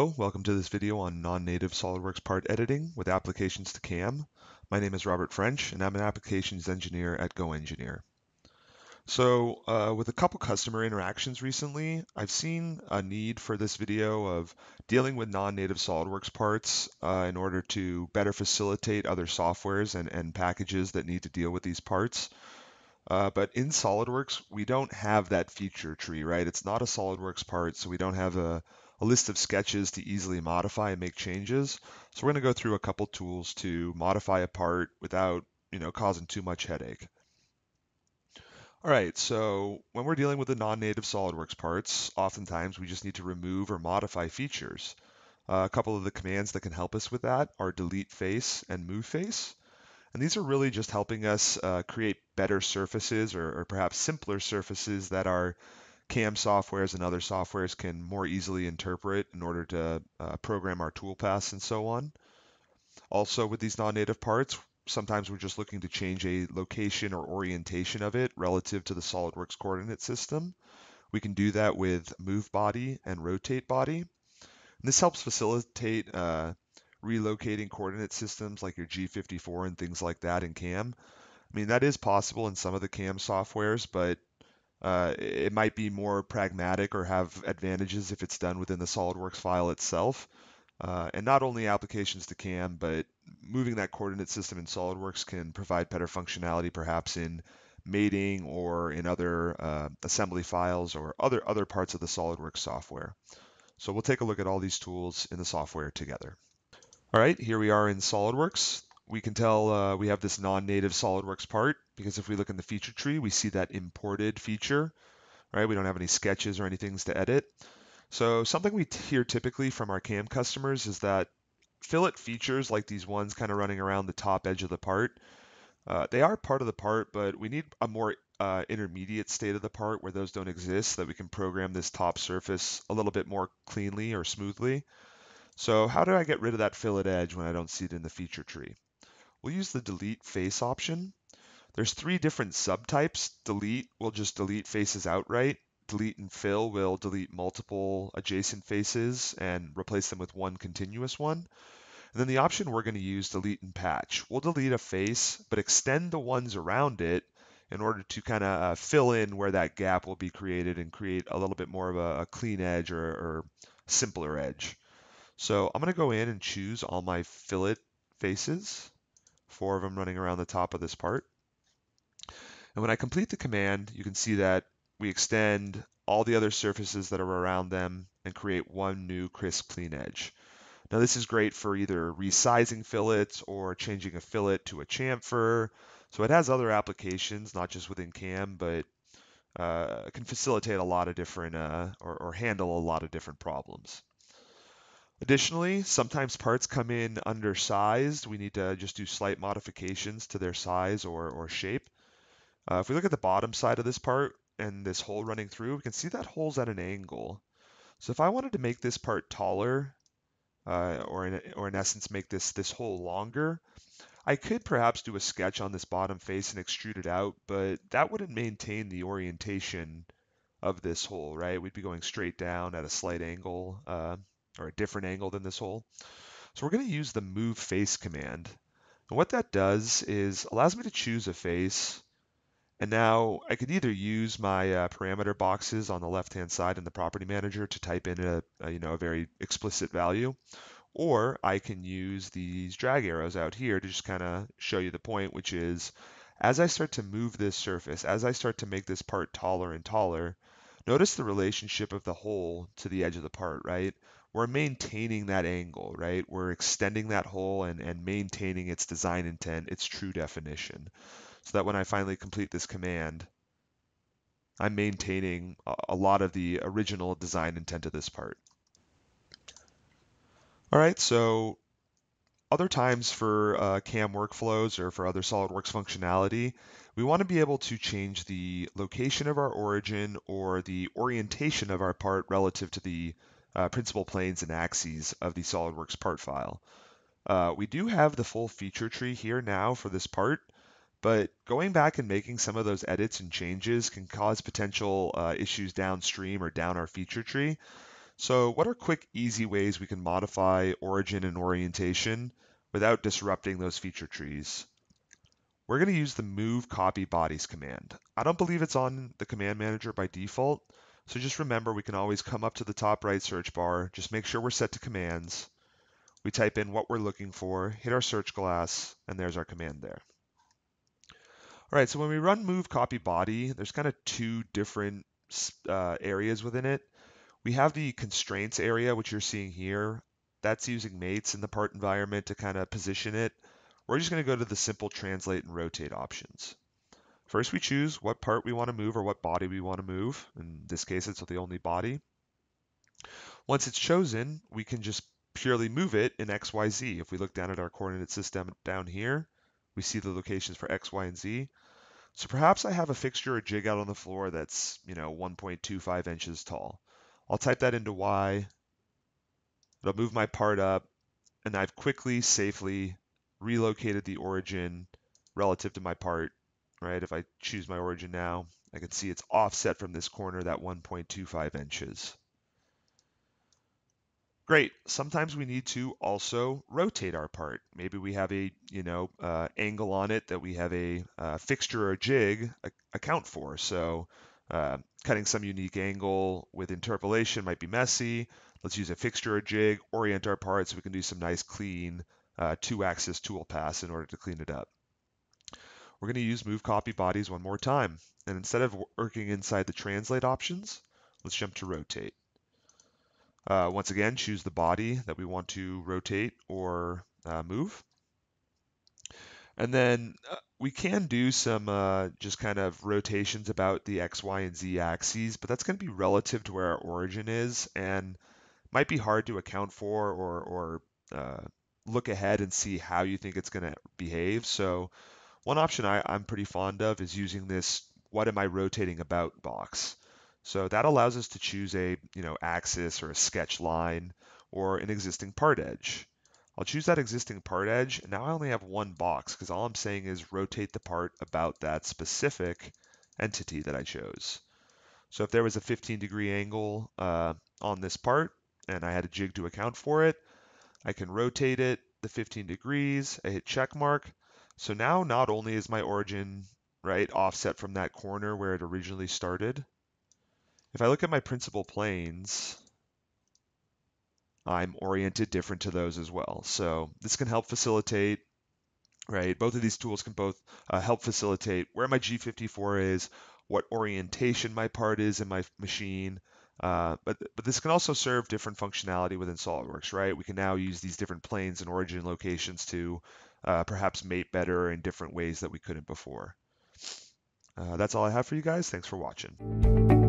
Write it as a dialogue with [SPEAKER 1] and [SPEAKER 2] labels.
[SPEAKER 1] Hello, welcome to this video on non-native SOLIDWORKS part editing with applications to CAM. My name is Robert French and I'm an applications engineer at GoEngineer. So uh, with a couple customer interactions recently, I've seen a need for this video of dealing with non-native SOLIDWORKS parts uh, in order to better facilitate other softwares and, and packages that need to deal with these parts. Uh, but in SOLIDWORKS, we don't have that feature tree, right? It's not a SOLIDWORKS part, so we don't have a, a list of sketches to easily modify and make changes. So we're going to go through a couple tools to modify a part without, you know, causing too much headache. All right, so when we're dealing with the non-native SOLIDWORKS parts, oftentimes we just need to remove or modify features. Uh, a couple of the commands that can help us with that are delete face and move face. And these are really just helping us uh, create better surfaces or, or perhaps simpler surfaces that are CAM softwares and other softwares can more easily interpret in order to uh, program our toolpaths and so on. Also with these non-native parts, sometimes we're just looking to change a location or orientation of it relative to the SOLIDWORKS coordinate system. We can do that with move body and rotate body. And this helps facilitate uh, relocating coordinate systems like your G54 and things like that in CAM. I mean, that is possible in some of the CAM softwares, but uh, it might be more pragmatic or have advantages if it's done within the SOLIDWORKS file itself. Uh, and not only applications to CAM, but moving that coordinate system in SOLIDWORKS can provide better functionality perhaps in mating or in other uh, assembly files or other, other parts of the SOLIDWORKS software. So we'll take a look at all these tools in the software together. All right, here we are in SOLIDWORKS we can tell uh, we have this non-native SOLIDWORKS part because if we look in the feature tree, we see that imported feature, right? We don't have any sketches or anything to edit. So something we hear typically from our CAM customers is that fillet features like these ones kind of running around the top edge of the part, uh, they are part of the part, but we need a more uh, intermediate state of the part where those don't exist so that we can program this top surface a little bit more cleanly or smoothly. So how do I get rid of that fillet edge when I don't see it in the feature tree? We'll use the delete face option. There's three different subtypes. Delete will just delete faces outright. Delete and fill will delete multiple adjacent faces and replace them with one continuous one. And then the option we're going to use, delete and patch. We'll delete a face, but extend the ones around it in order to kind of uh, fill in where that gap will be created and create a little bit more of a, a clean edge or, or simpler edge. So I'm going to go in and choose all my fillet faces four of them running around the top of this part. And when I complete the command, you can see that we extend all the other surfaces that are around them and create one new crisp clean edge. Now this is great for either resizing fillets or changing a fillet to a chamfer. So it has other applications, not just within CAM, but uh, can facilitate a lot of different uh, or, or handle a lot of different problems. Additionally, sometimes parts come in undersized. We need to just do slight modifications to their size or, or shape. Uh, if we look at the bottom side of this part and this hole running through, we can see that hole's at an angle. So if I wanted to make this part taller, uh, or, in, or in essence make this, this hole longer, I could perhaps do a sketch on this bottom face and extrude it out, but that wouldn't maintain the orientation of this hole, right? We'd be going straight down at a slight angle. Uh, or a different angle than this hole. So we're going to use the move face command. And what that does is allows me to choose a face. And now I could either use my uh, parameter boxes on the left-hand side in the property manager to type in a, a, you know a very explicit value, or I can use these drag arrows out here to just kind of show you the point, which is as I start to move this surface, as I start to make this part taller and taller, notice the relationship of the hole to the edge of the part, right? We're maintaining that angle, right? We're extending that hole and, and maintaining its design intent, its true definition. So that when I finally complete this command, I'm maintaining a, lot of the original design intent of this part. All right, so other times for uh, CAM workflows or for other SOLIDWORKS functionality, we want to be able to change the location of our origin or the orientation of our part relative to the uh, principal planes and axes of the SOLIDWORKS part file. Uh, we do have the full feature tree here now for this part, but going back and making some of those edits and changes can cause potential uh, issues downstream or down our feature tree. So what are quick, easy ways we can modify origin and orientation without disrupting those feature trees? We're going to use the move copy bodies command. I don't believe it's on the command manager by default, so just remember we can always come up to the top right search bar, just make sure we're set to commands. We type in what we're looking for, hit our search glass, and there's our command there. All right, so when we run move copy body, there's kind of two different uh, areas within it. We have the constraints area, which you're seeing here. That's using mates in the part environment to kind of position it. We're just going to go to the simple translate and rotate options. First, we choose what part we want to move or what body we want to move. In this case, it's the only body. Once it's chosen, we can just purely move it in X, Y, Z. If we look down at our coordinate system down here, we see the locations for X, Y, and Z. So perhaps I have a fixture or jig out on the floor that's, you know, 1.25 inches tall. I'll type that into Y. It'll move my part up, and I've quickly, safely relocated the origin relative to my part, right? If I choose my origin now, I can see it's offset from this corner, that 1.25 inches. Great. Sometimes we need to also rotate our part. Maybe we have a, you know, uh, angle on it that we have a uh, fixture or jig account for. So uh, cutting some unique angle with interpolation might be messy. Let's use a fixture or jig, orient our part so we can do some nice clean uh, two-axis toolpaths in order to clean it up. We're going to use move copy bodies one more time. And instead of working inside the translate options, let's jump to rotate. Uh, once again, choose the body that we want to rotate or uh, move. And then uh, we can do some uh, just kind of rotations about the X, Y, and Z axes, but that's going to be relative to where our origin is and might be hard to account for or, or uh, look ahead and see how you think it's going to behave. So one option I, I'm pretty fond of is using this what am I rotating about box. So that allows us to choose a you know axis or a sketch line or an existing part edge. I'll choose that existing part edge, and now I only have one box because all I'm saying is rotate the part about that specific entity that I chose. So if there was a 15 degree angle uh, on this part and I had a jig to account for it, I can rotate it the 15 degrees, I hit check mark. So now not only is my origin right offset from that corner where it originally started, if I look at my principal planes, I'm oriented different to those as well. So this can help facilitate, right? Both of these tools can both uh, help facilitate where my G54 is, what orientation my part is in my machine. Uh, but, but this can also serve different functionality within SOLIDWORKS, right? We can now use these different planes and origin locations to uh, perhaps mate better in different ways that we couldn't before. Uh, that's all I have for you guys. Thanks for watching.